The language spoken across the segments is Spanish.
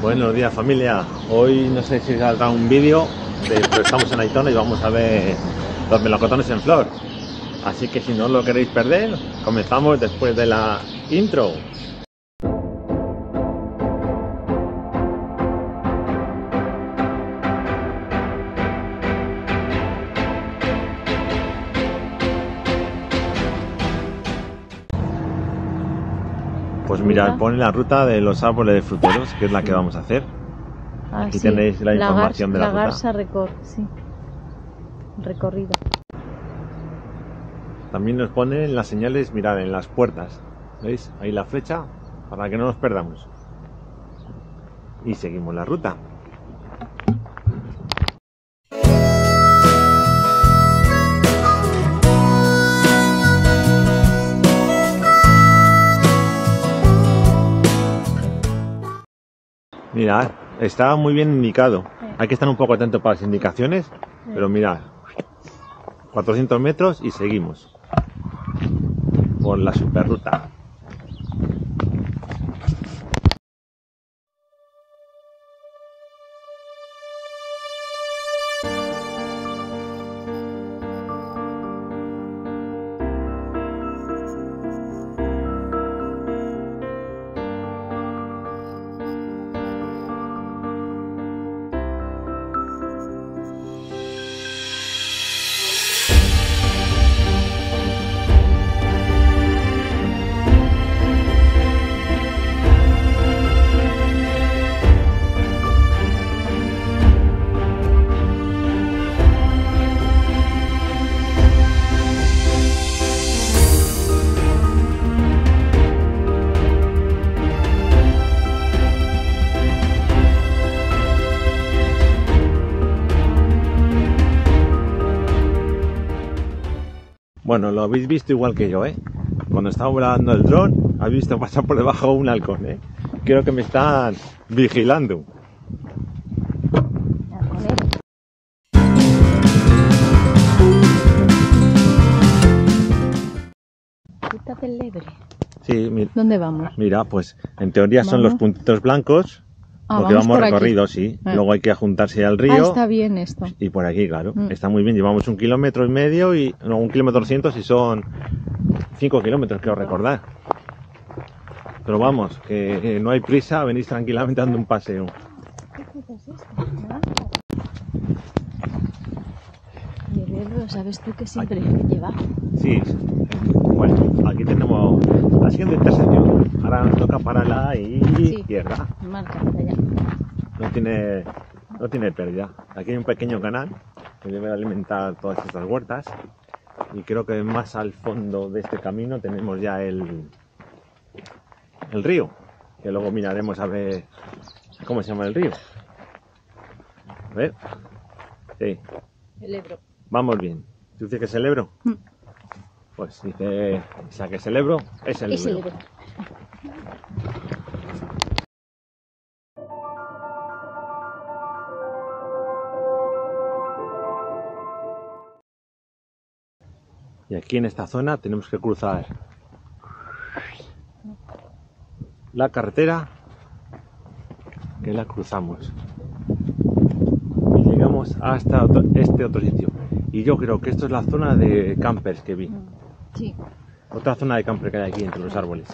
Buenos días familia. Hoy no sé si saldrá un vídeo, de- pero estamos en Aitona y vamos a ver los melocotones en flor. Así que si no lo queréis perder, comenzamos después de la intro. Pues mirad, Ruta. pone la ruta de los árboles fruteros, que es la que vamos a hacer. Ah, Aquí sí. tenéis la información de la la ruta. garza recor, sí. Recorrido. También nos ponen las señales, mirad, en las puertas. ¿Veis? Ahí la flecha para que no nos perdamos. Y seguimos la ruta. Mirad, está muy bien indicado. Hay que estar un poco atento para las indicaciones, pero mirad, 400 metros y seguimos por la superruta. Bueno, lo habéis visto igual que yo, ¿eh? Cuando estaba volando el dron, habéis visto pasar por debajo un halcón, ¿eh? Creo que me están vigilando. Lebre. Sí, mi- ¿Dónde vamos? mira, pues en teoría son los puntitos blancos, Ah, porque vamos, por aquí. recorrido, sí. Ah. Luego hay que juntarse al Ah, río. está bien esto. Y por aquí, claro. Mm. Está muy bien. Llevamos un kilómetro y medio y. No, un kilómetro doscientos y son cinco kilómetros, creo recordar. Pero vamos, que eh, no hay prisa, venís tranquilamente dando un paseo. ¿Qué es esta? Y ¿sabes tú que siempre lleva? Sí. Bueno, aquí tenemos la siguiente intersección. Ahora nos toca pararla ahí Sí. izquierda. Marca, allá. No tiene, no tiene pérdida. Aquí hay un pequeño canal que debe alimentar todas estas huertas. Y creo que más al fondo de este camino tenemos ya el, el río. Que luego miraremos a ver cómo se llama el río. A ver. Sí, El Ebro. Vamos bien. ¿Tú dices que es el Ebro? Mm. Pues dice Isa que es el Ebro, es el Es. Ebro. Y aquí en esta zona tenemos que cruzar la carretera que la cruzamos. Y llegamos hasta otro- este otro sitio. Y yo creo que esto es la zona de campers que vi. Mm. Sí. Otra zona de camper que hay aquí entre los árboles.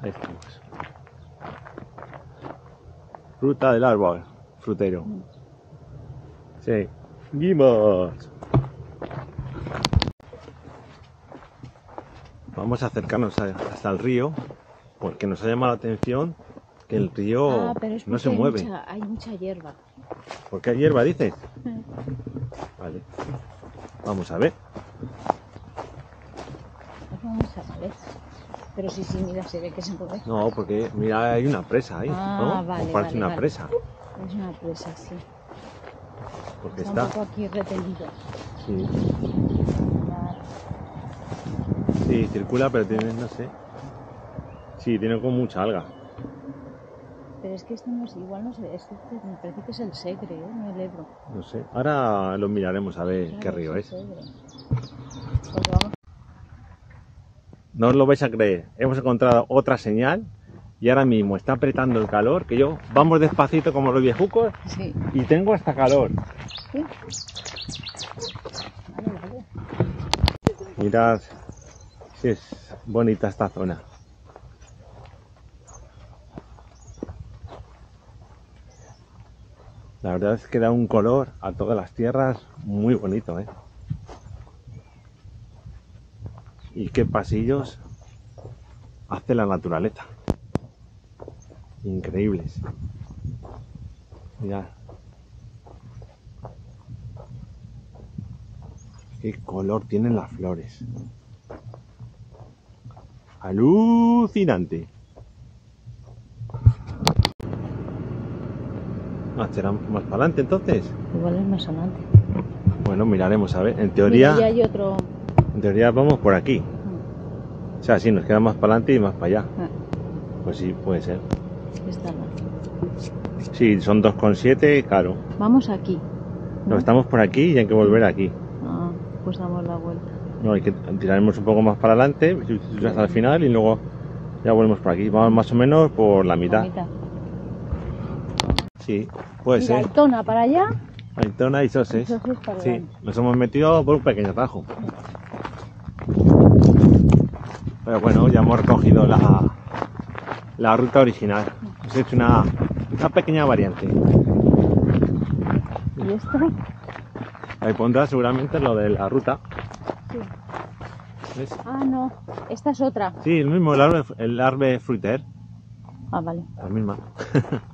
Ahí estamos. Fruta del árbol, frutero. Sí. Seguimos. Vamos a acercarnos a- hasta el río porque nos ha llamado la atención que el río ah, pero es no se porque hay mueve. mucha- hay mucha hierba. ¿Por qué hay hierba, dices? Vale. Vamos a ver. Pues vamos a ver. Pero sí, sí, mira, se ve que se mueve. No, porque mira, hay una presa ahí, Ah, ¿no? vale, parece vale, una vale. presa. Es una presa, sí. Porque Está, está. un poco aquí retenido. Sí. Sí, circula, pero tiene, no sé. Sí, tiene como mucha alga. Pero es que esto no es igual, no sé, esto me parece que es el Segre, ¿eh? no el Ebro. No sé. Ahora lo miraremos a ver qué río es. Vamos no os lo vais a creer. Hemos encontrado otra señal y ahora mismo está apretando el calor, que yo vamos despacito como los viejucos Sí. y tengo hasta calor. Sí. Vale, vale. Mirad si es bonita esta zona. La verdad es que da un color a todas las tierras muy bonito, ¿eh? Y qué pasillos hace la naturaleza. Increíbles. Mirad. Qué color tienen las flores. Alucinante. Ah, será más para adelante entonces. Igual es más sonante. Bueno, miraremos a ver. En Mira, teoría, y hay otro. en teoría vamos por aquí. Mm, O sea, sí, nos queda más para adelante y más para allá. ah, Pues sí, puede ser. Está la- Sí, son 2,7, claro. Vamos aquí. No, estamos por aquí y hay que volver aquí. Ah, pues damos la vuelta. No, hay que tiraremos un poco más para adelante hasta el final y luego ya volvemos por aquí. Vamos más o menos por la La mitad. Sí, puede Mira, ser. Aitona para allá. Aitona y Soses. Soses para Sí, adelante. nos hemos metido por un pequeño atajo. Pero bueno, ya hemos recogido la, la ruta original. Hemos hecho una, una pequeña variante. ¿Y esto? Ahí pondrá seguramente lo de la ruta. Sí. ¿Ves? Ah, no. Esta es otra. Sí, el mismo, el árbol, el árbol fruiter. Ah, vale. La misma.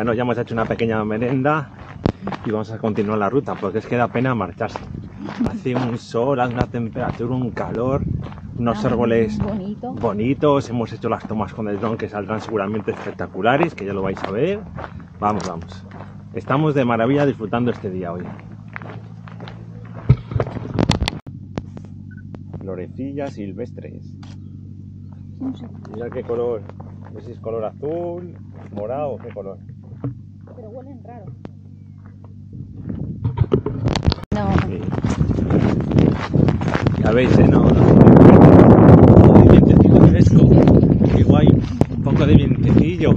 Bueno, ya hemos hecho una pequeña merenda y vamos a continuar la ruta porque es que da pena marcharse. Hace un sol, hace una temperatura, un calor, unos árboles Bonito. bonitos. Hemos hecho las tomas con el dron que saldrán seguramente espectaculares, que ya lo vais a ver. Vamos, vamos. Estamos de maravilla disfrutando este día hoy. Florecillas silvestres. Mira qué color. No sé si es color azul, morado, qué color. Ya veis, ¿eh? No, vientecito fresco. Qué guay. Un poco de vientecillo.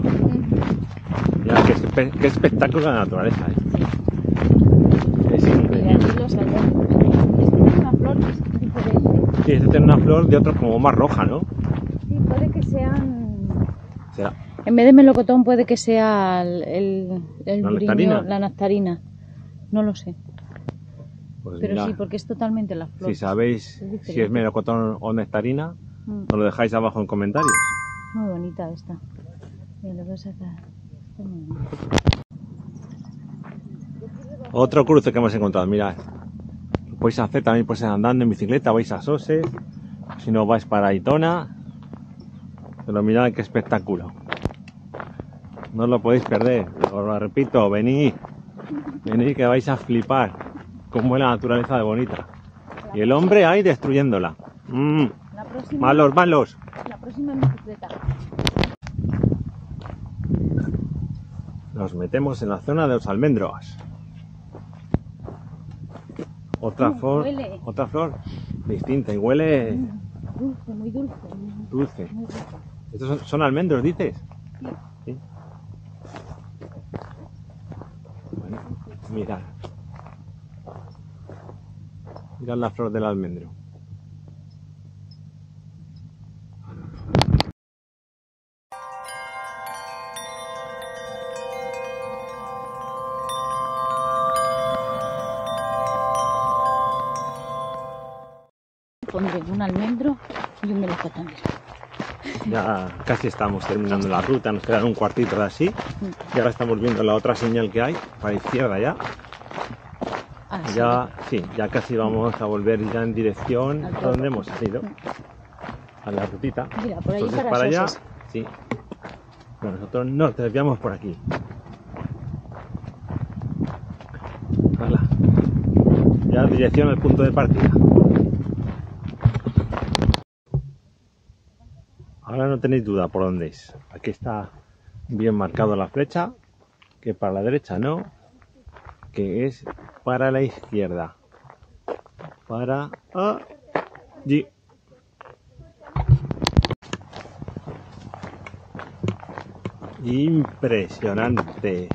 Mira, qué, espe- qué espectáculo la naturaleza. ¿eh? Es increíble. que. Sí, este tiene una flor de otro como más roja, ¿no? Sí, puede que sean... Será. En vez de melocotón puede que sea el, el, el ¿La briño- nectarina? la nectarina. No lo sé. Pues Pero sí, porque es totalmente la flor. si sabéis Es si es melocotón o nectarina, Mm, nos lo dejáis abajo en comentarios. Muy bonita esta. Mira, lo voy a sacar. Está muy bonita. Otro cruce que hemos encontrado, mirad. Lo podéis hacer también pues andando en bicicleta, vais a Soses, si no vais para Aitona. Pero mirad qué espectáculo. No os lo podéis perder, os lo repito, venid. Venid que vais a flipar cómo es la naturaleza de bonita. Y el hombre ahí destruyéndola. Mm, La próxima, malos, malos. la próxima bicicleta. Nos metemos en la zona de los almendros. Otra Mm, flor, otra flor distinta y huele Dulce, muy dulce. dulce. Muy. ¿Estos son, son almendros, dices? Sí. Sí. Bueno, mirad. Mirad la flor del almendro. Pondré un almendro y un melocotón. Ya casi estamos terminando la ruta, nos quedan un cuartito de así. Y ahora estamos viendo la otra señal que hay, para la izquierda ya. Ya, sí, ya casi vamos a volver ya en dirección a donde hemos ido. A la rutita. Mira, por ahí Entonces para allá, sí. Bueno, nosotros nos desviamos por aquí. Hala. Ya dirección al punto de partida. Ahora no tenéis duda por dónde es. Aquí está bien marcado la flecha, que para la derecha no, que es para la izquierda. Para allí. Impresionante.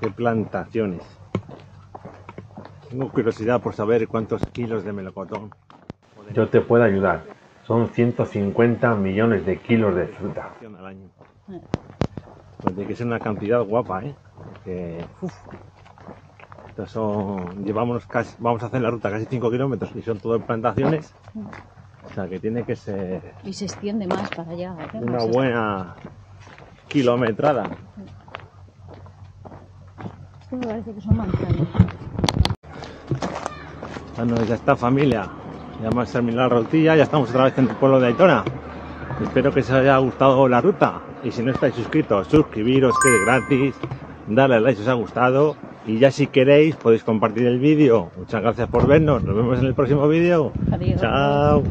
Qué plantaciones. Tengo curiosidad por saber cuántos kilos de melocotón. Yo te puedo ayudar. Son 150 millones de kilos de fruta al año. Pues tiene que ser una cantidad guapa, ¿eh? Porque, uf, estos son, llevamos casi, vamos a hacer la ruta casi 5 kilómetros y son todo plantaciones. O sea que tiene que ser Y se extiende más para allá. ¿eh? una buena kilometrada. Esto me parece que son manzanas. Bueno, ya está familia. Ya hemos terminado la rutilla, ya estamos otra vez en el pueblo de Aitona. Espero que os haya gustado la ruta. Y si no estáis suscritos, suscribiros, que es gratis. Darle like si os ha gustado. Y ya si queréis podéis compartir el vídeo. Muchas gracias por vernos. Nos vemos en el próximo vídeo. Adiós. Chao.